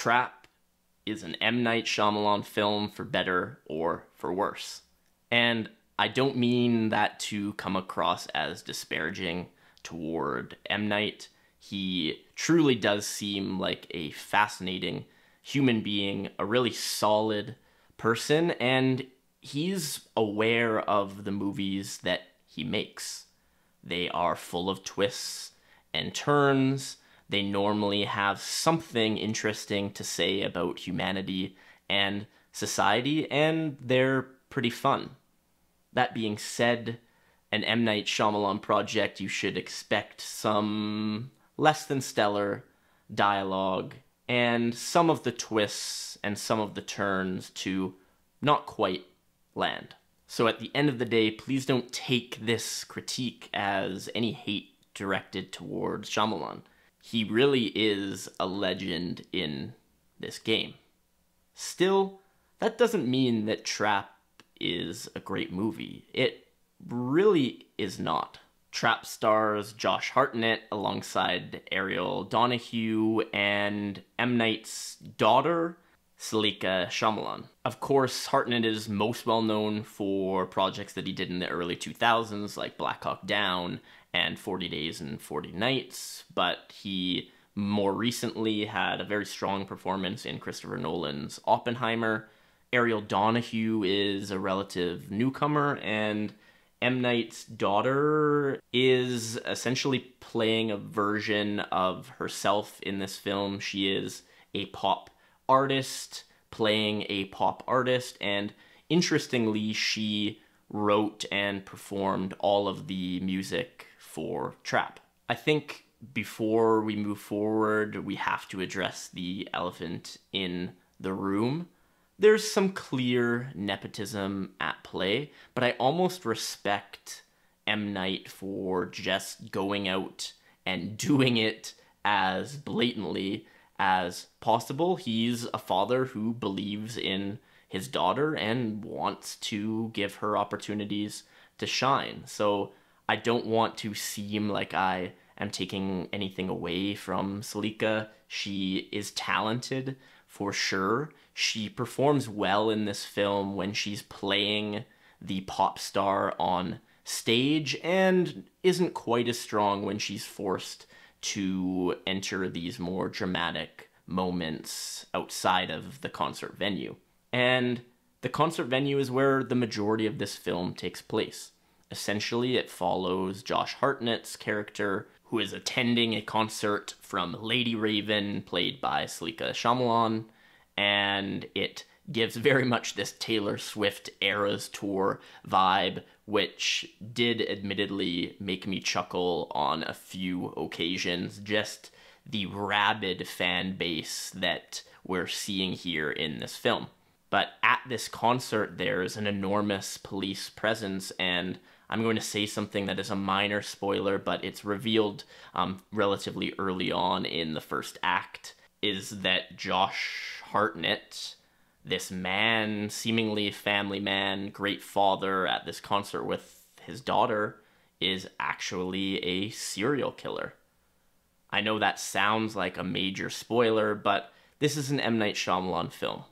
Trap is an M. Night Shyamalan film for better or for worse. And I don't mean that to come across as disparaging toward M. Night. He truly does seem like a fascinating human being, a really solid person, and he's aware of the movies that he makes. They are full of twists and turns. They normally have something interesting to say about humanity and society, and they're pretty fun. That being said, an M. Night Shyamalan project, you should expect some less than stellar dialogue and some of the twists and some of the turns to not quite land. So at the end of the day, please don't take this critique as any hate directed towards Shyamalan. He really is a legend in this game. Still, that doesn't mean that Trap is a great movie. It really is not. Trap stars Josh Hartnett alongside Ariel Donoghue and M. Night's daughter, Saleka Shyamalan. Of course, Hartnett is most well known for projects that he did in the early 2000s, like Black Hawk Down and 40 Days and 40 Nights, but he more recently had a very strong performance in Christopher Nolan's Oppenheimer. Ariel Donoghue is a relative newcomer, and M. Night's daughter is essentially playing a version of herself in this film. She is a pop artist playing a pop artist, and interestingly, she wrote and performed all of the music for Trap. I think before we move forward, we have to address the elephant in the room there's some clear nepotism at play, but I almost respect M. Night for just going out and doing it as blatantly as possible. He's a father who believes in his daughter and wants to give her opportunities to shine. So I don't want to seem like I am taking anything away from Saleka. She is talented for sure. She performs well in this film when she's playing the pop star on stage and isn't quite as strong when she's forced to enter these more dramatic moments outside of the concert venue. And the concert venue is where the majority of this film takes place. Essentially, it follows Josh Hartnett's character who is attending a concert from Lady Raven, played by Saleka Shyamalan, and it gives very much this Taylor Swift Eras Tour vibe, which did admittedly make me chuckle on a few occasions. Just the rabid fan base that we're seeing here in this film. But at this concert, there's an enormous police presence, and I'm going to say something that is a minor spoiler, but it's revealed um, relatively early on in the first act, is that Josh Hartnett, this man, seemingly family man, great father at this concert with his daughter, is actually a serial killer. I know that sounds like a major spoiler, but this is an M. Night Shyamalan film.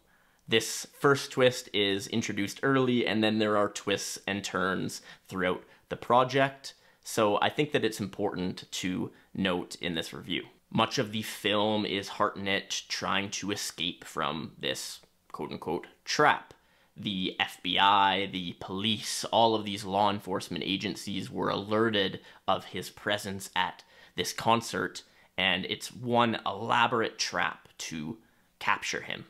This first twist is introduced early, and then there are twists and turns throughout the project. So I think that it's important to note in this review. Much of the film is Hartnett trying to escape from this quote unquote trap. The FBI, the police, all of these law enforcement agencies were alerted of his presence at this concert, and it's one elaborate trap to capture him.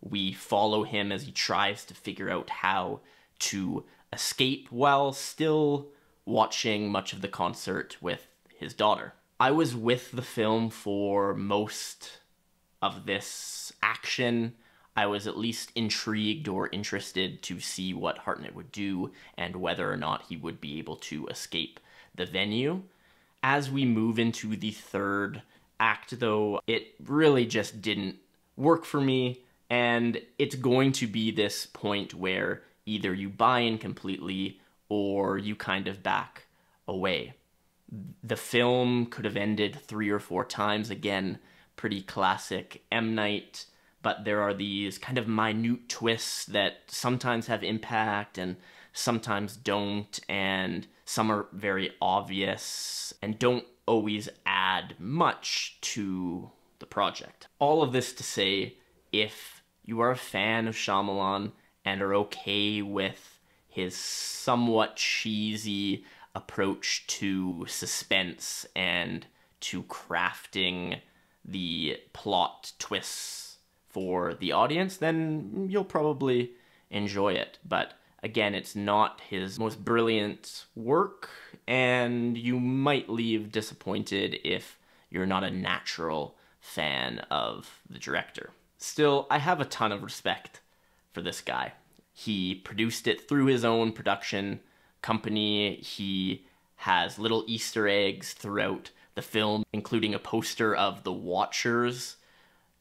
We follow him as he tries to figure out how to escape while still watching much of the concert with his daughter. I was with the film for most of this action. I was at least intrigued or interested to see what Hartnett would do and whether or not he would be able to escape the venue. As we move into the third act, though, it really just didn't work for me. And it's going to be this point where either you buy in completely or you kind of back away. The film could have ended three or four times. Again, pretty classic M. Night. But there are these kind of minute twists that sometimes have impact and sometimes don't, and some are very obvious and don't always add much to the project. All of this to say, if you are a fan of Shyamalan and are okay with his somewhat cheesy approach to suspense and to crafting the plot twists for the audience, then you'll probably enjoy it. But again, it's not his most brilliant work, and you might leave disappointed if you're not a natural fan of the director. Still, I have a ton of respect for this guy. He produced it through his own production company. He has little Easter eggs throughout the film, including a poster of the Watchers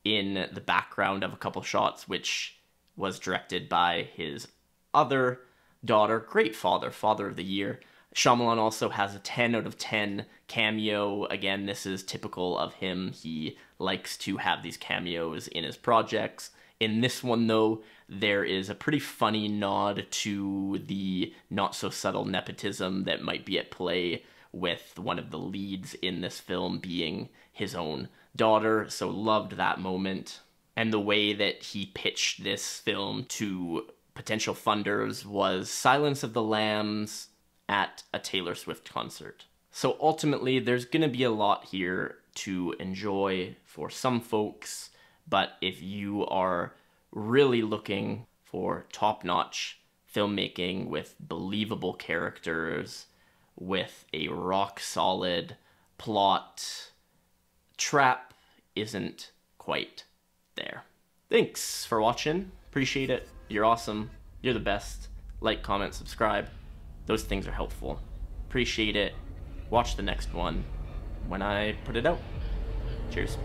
in the background of a couple shots, which was directed by his other daughter, great father, father of the year. Shyamalan also has a 10 out of 10 cameo. Again, this is typical of him. He likes to have these cameos in his projects. In this one, though, there is a pretty funny nod to the not so subtle nepotism that might be at play with one of the leads in this film being his own daughter. So, loved that moment. And the way that he pitched this film to potential funders was Silence of the Lambs at a Taylor Swift concert. So ultimately, there's going to be a lot here to enjoy for some folks, but if you are really looking for top notch filmmaking with believable characters, with a rock solid plot, Trap isn't quite there. Thanks for watching. Appreciate it. You're awesome. You're the best. Like, comment, subscribe. Those things are helpful. Appreciate it. Watch the next one when I put it out. Cheers.